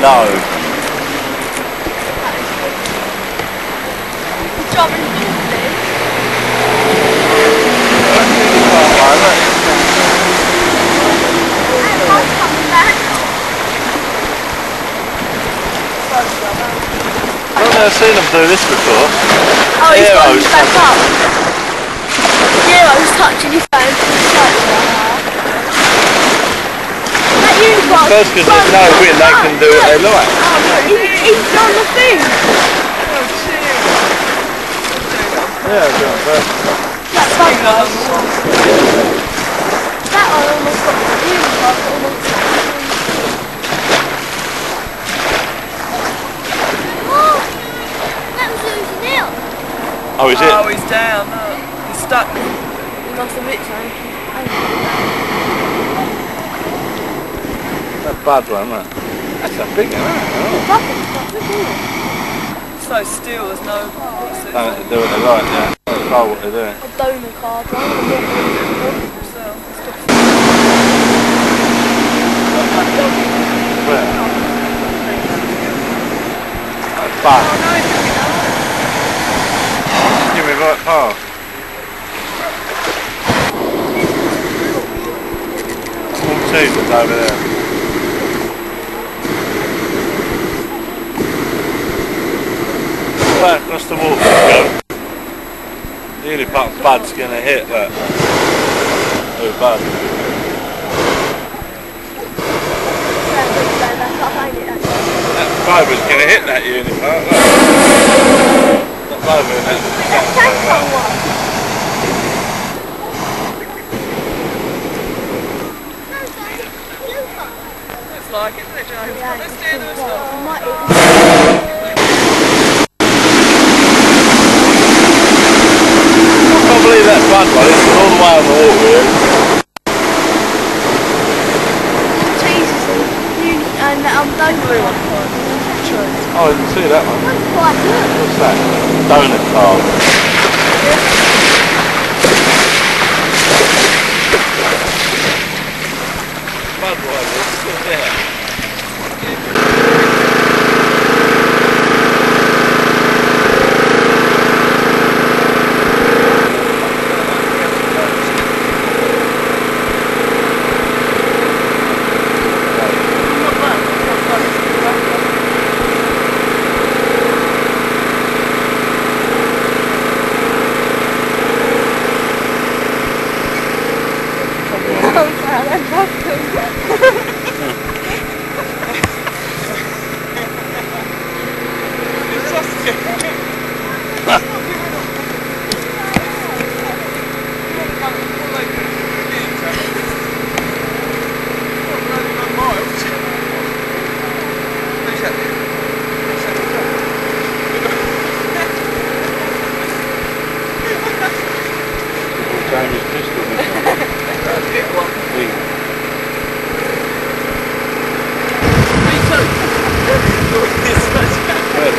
low. I've never seen them do this before. Oh, he's Heroes. his back up. Heroes touching his phone. That unicorn. First because there's no wind, they can do what they like. He, he's on the thing. Yeah, but That bug was. That one almost got the unicorn. Almost got the Oh, that was losing out. Oh, is it? Oh, he's down. Look. He's stuck. He lost a bit, son. That bad one, that. That's a big one, isn't it? So still, there's no. What's it? Oh, they do what they like, yeah. They know what they're doing. A donor card, right? Where? That's bad. Give me right past. All two that's over there. Back across the water go. The unipark bud's gonna hit that. Oh, bud. That fiber's gonna hit that unipark. Look. That fiber in that. Looks like it, doesn't it, Joe? Let's do those I all the way on the water here. Jesus, and um, donor one. Oh, I didn't see that one. That's quite good. What's that? Donor card. Budweiser, it's still there. I'm fucking.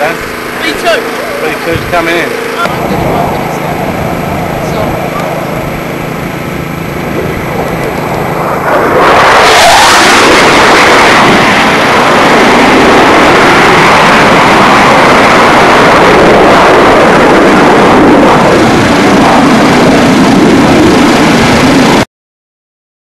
Me too. Me too's coming in. Oh.